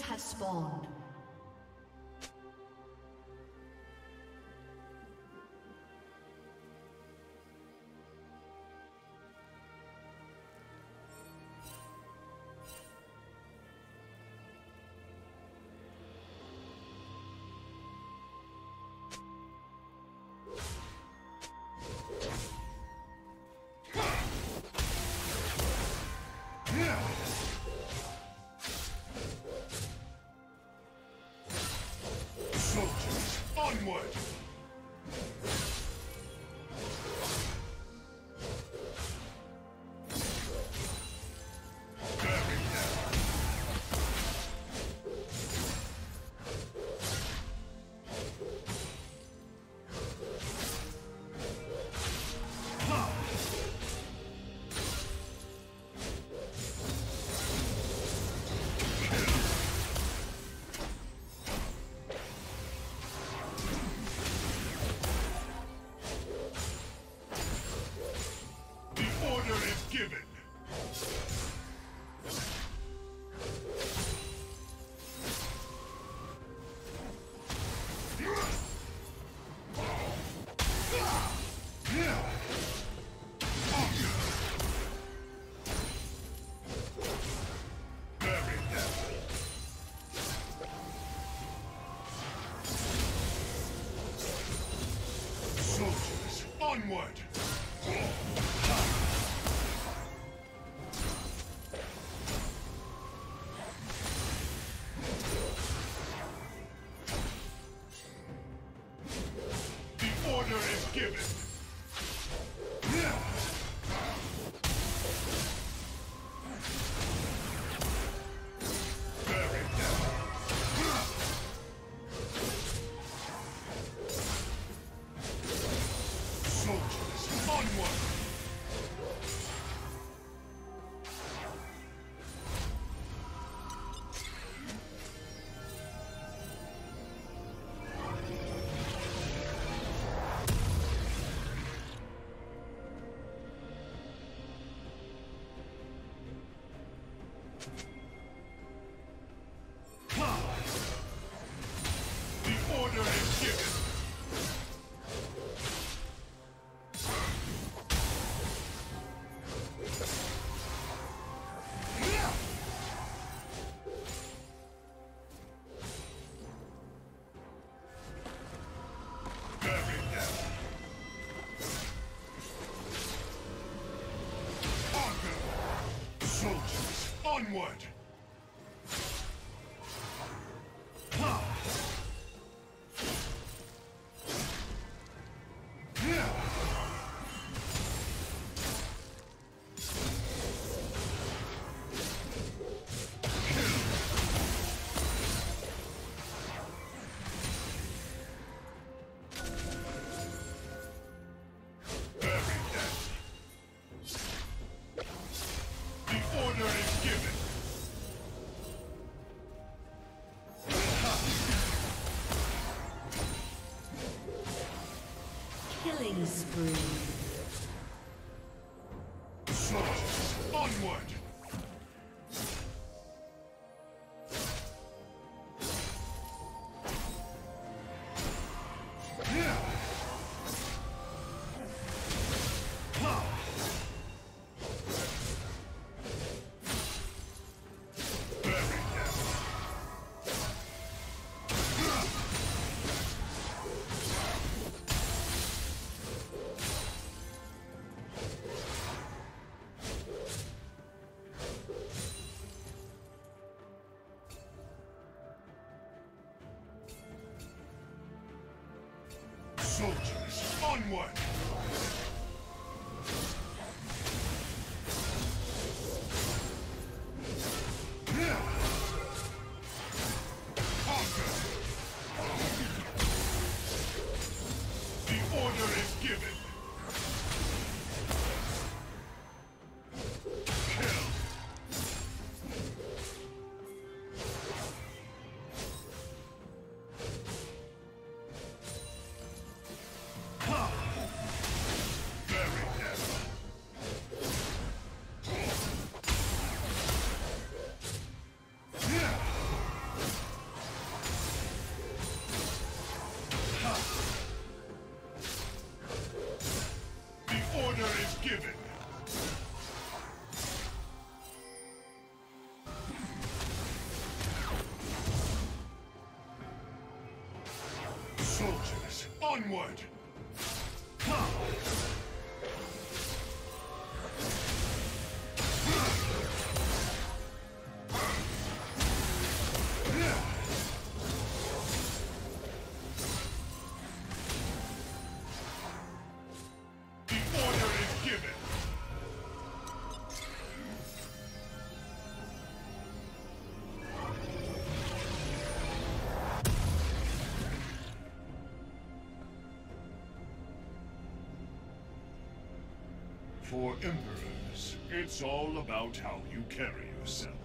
Have spawned. Onward! Killing spree. Soldiers, onward! for emperors. It's all about how you carry yourself.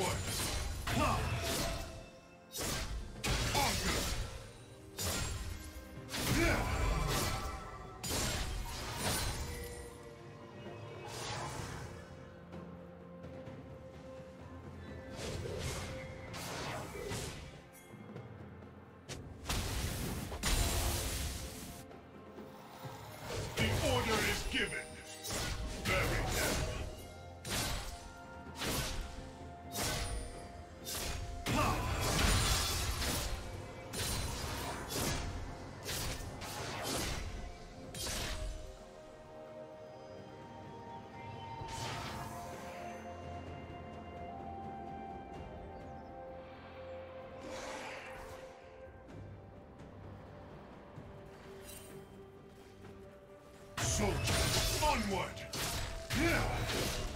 teamwork. soldiers, onward! Yeah.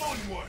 Onward!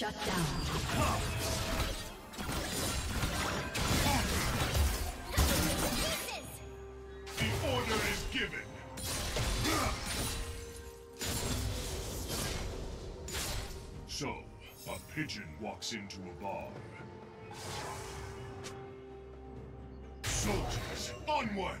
Shut down. So, a pigeon walks into a bar. Soldiers, onward!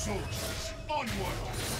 Soldiers, onward!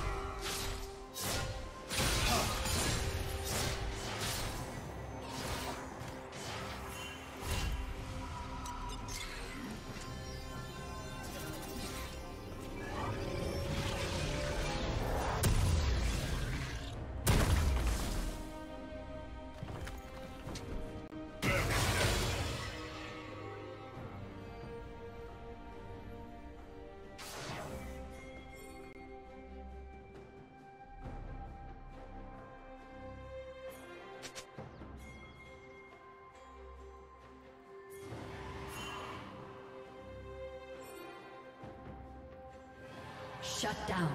Shut down.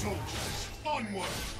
soldiers, onward!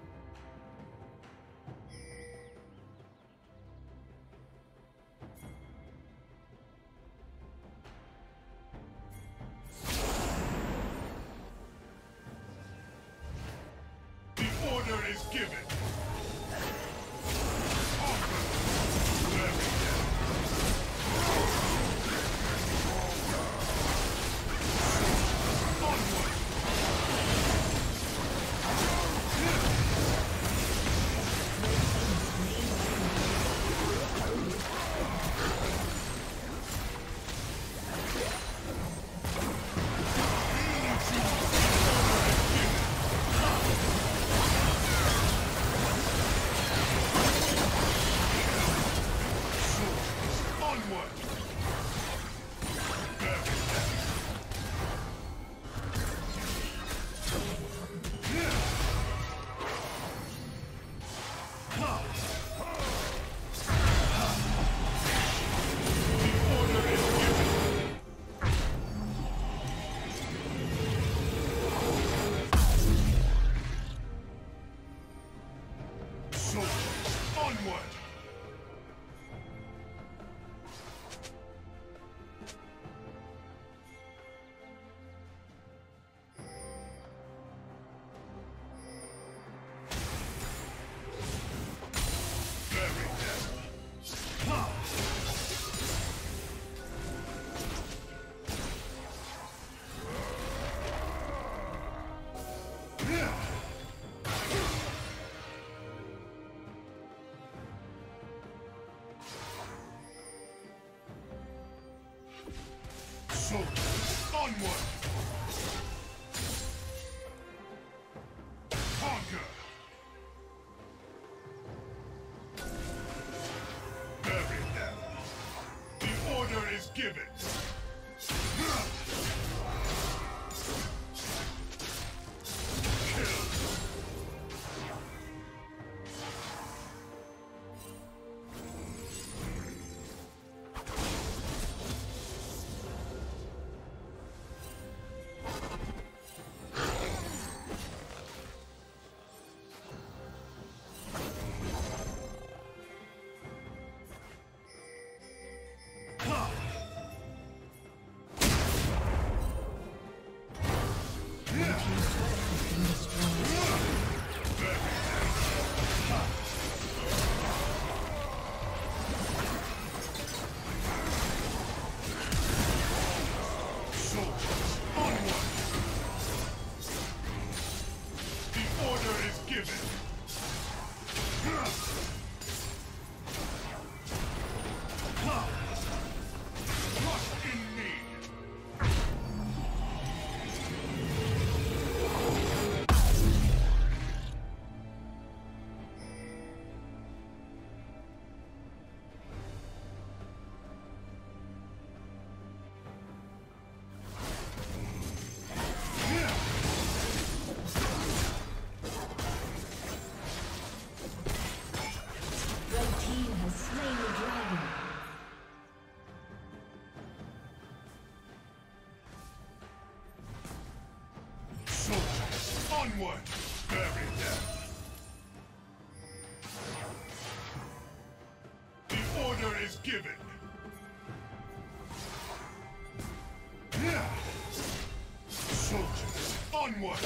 Onward!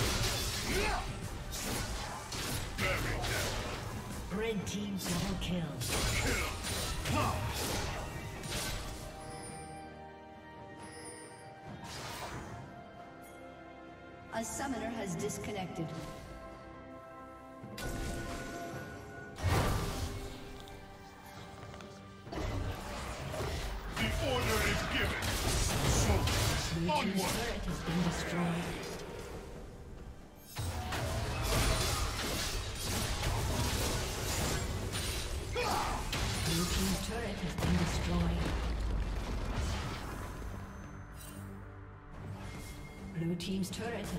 Bury them! Red team double kill. Kill! A summoner has disconnected. The order is given. Team's onward! turret has been destroyed.